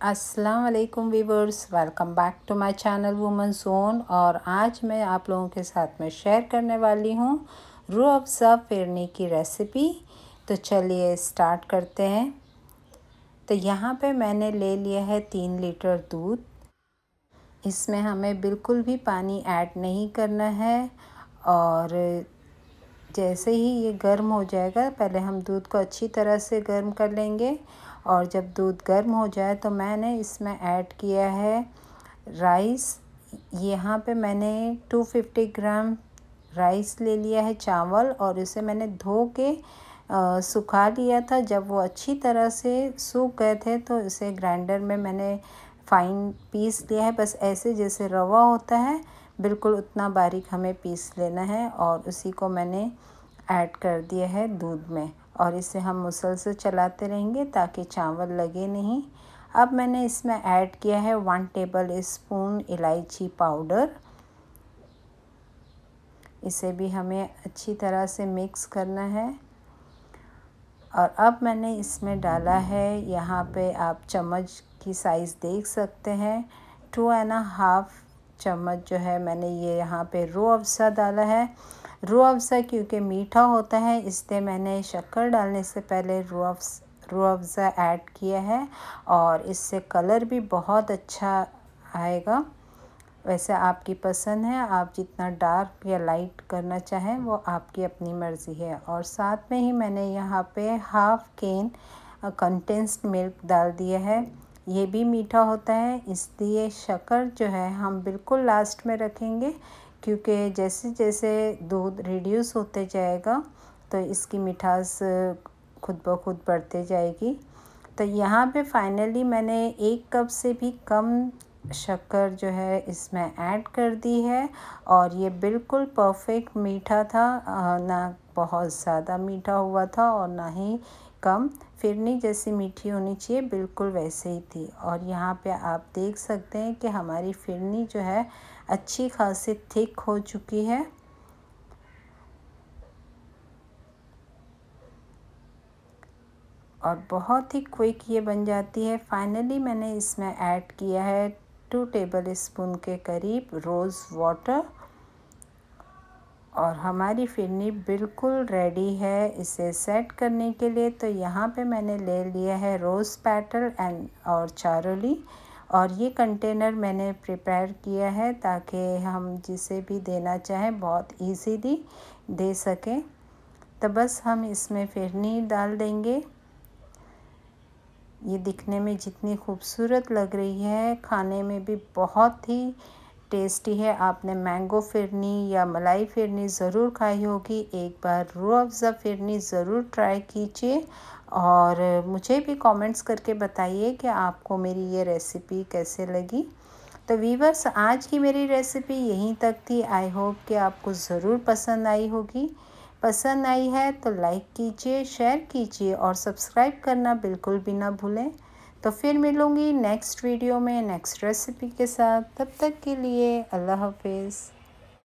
अस्सलाम वालेकुम viewers welcome back to my channel woman zone और आज मैं आप लोगों के साथ में शेयर करने वाली हूँ रू अफ़ज़ा फिरनी की रेसिपी तो चलिए स्टार्ट करते हैं। तो यहाँ पे मैंने ले लिया है तीन लीटर दूध। इसमें हमें बिल्कुल भी पानी ऐड नहीं करना है और जैसे ही ये गर्म हो जाएगा, पहले हम दूध को अच्छी तरह से गर्म कर लेंगे। और जब दूध गर्म हो जाए तो मैंने इसमें ऐड किया है राइस। यहाँ पे मैंने 250 ग्राम राइस ले लिया है चावल और इसे मैंने धो के सुखा लिया था। जब वो अच्छी तरह से सूख गए थे तो इसे ग्राइंडर में मैंने फाइन पीस लिया है। बस ऐसे जैसे रवा होता है, बिल्कुल उतना बारीक हमें पीस लेना है और उसी को मैंने ऐड कर दिया है दूध में। और इसे हम मुसलसल चलाते रहेंगे ताकि चावल लगे नहीं। अब मैंने इसमें ऐड किया है वन टेबल स्पून इलायची पाउडर। इसे भी हमें अच्छी तरह से मिक्स करना है। और अब मैंने इसमें डाला है यहाँ पे आप चम्मच की साइज़ देख सकते हैं। टू एंड हाफ़ चम्मच जो है मैंने ये यहाँ पे रो अफसा डाला है। रू अफ़ज़ा क्योंकि मीठा होता है, इसलिए मैंने शक्कर डालने से पहले रू अफ़ रू अफ़ज़ा ऐड किया है और इससे कलर भी बहुत अच्छा आएगा। वैसे आपकी पसंद है, आप जितना डार्क या लाइट करना चाहें वो आपकी अपनी मर्ज़ी है। और साथ में ही मैंने यहाँ पे हाफ़ केन कंटेंस्ड मिल्क डाल दिया है। ये भी मीठा होता है, इसलिए शक्कर जो है हम बिल्कुल लास्ट में रखेंगे, क्योंकि जैसे जैसे दूध रिड्यूस होते जाएगा तो इसकी मिठास खुद ब खुद बढ़ते जाएगी। तो यहाँ पे फाइनली मैंने एक कप से भी कम शक्कर जो है इसमें ऐड कर दी है और ये बिल्कुल परफेक्ट मीठा था। ना बहुत ज़्यादा मीठा हुआ था और ना ही कम फिरनी जैसी मीठी होनी चाहिए, बिल्कुल वैसे ही थी। और यहाँ पे आप देख सकते हैं कि हमारी फिरनी जो है अच्छी खासी थिक हो चुकी है। और बहुत ही क्विक ये बन जाती है। फाइनली मैंने इसमें ऐड किया है टू टेबल स्पून के करीब रोज़ वाटर और हमारी फिरनी बिल्कुल रेडी है इसे सेट करने के लिए। तो यहाँ पे मैंने ले लिया है रोज़ पैटल एंड और चारोली और ये कंटेनर मैंने प्रिपेयर किया है ताकि हम जिसे भी देना चाहें बहुत इजीली दे सकें। तो बस हम इसमें फिरनी डाल देंगे। ये दिखने में जितनी खूबसूरत लग रही है, खाने में भी बहुत ही टेस्टी है। आपने मैंगो फिरनी या मलाई फिरनी ज़रूर खाई होगी। एक बार रू अफ़ज़ा फिरनी ज़रूर ट्राई कीजिए और मुझे भी कमेंट्स करके बताइए कि आपको मेरी ये रेसिपी कैसे लगी। तो वीवर्स आज की मेरी रेसिपी यहीं तक थी। आई होप कि आपको ज़रूर पसंद आई होगी। पसंद आई है तो लाइक कीजिए शेयर कीजिए और सब्सक्राइब करना बिल्कुल भी ना भूलें। तो फिर मिलूँगी नेक्स्ट वीडियो में नेक्स्ट रेसिपी के साथ। तब तक के लिए अल्लाह हाफिज़।